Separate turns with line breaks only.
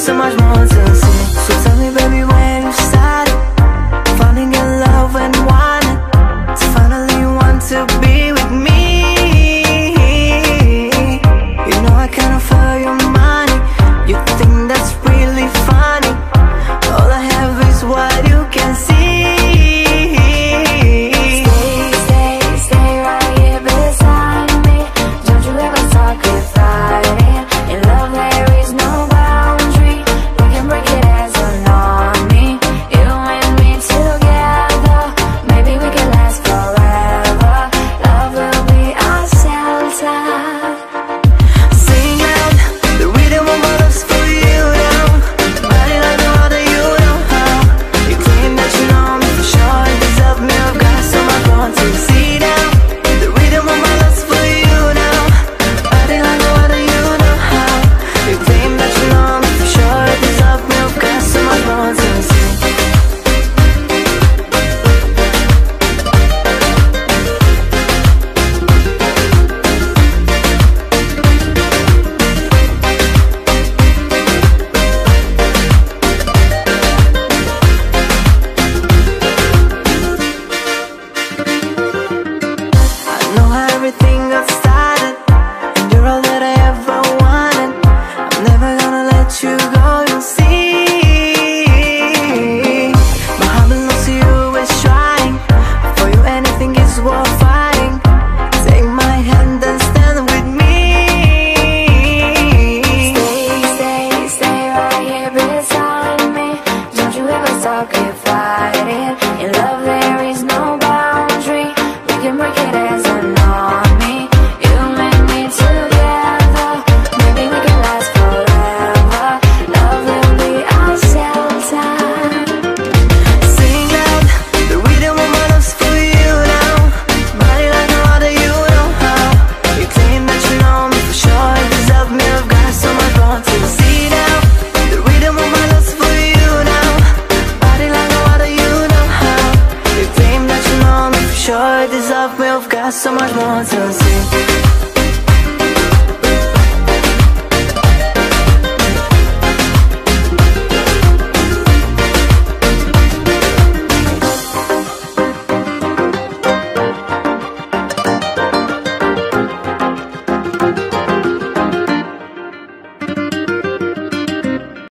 so much more In love we've got so much more to see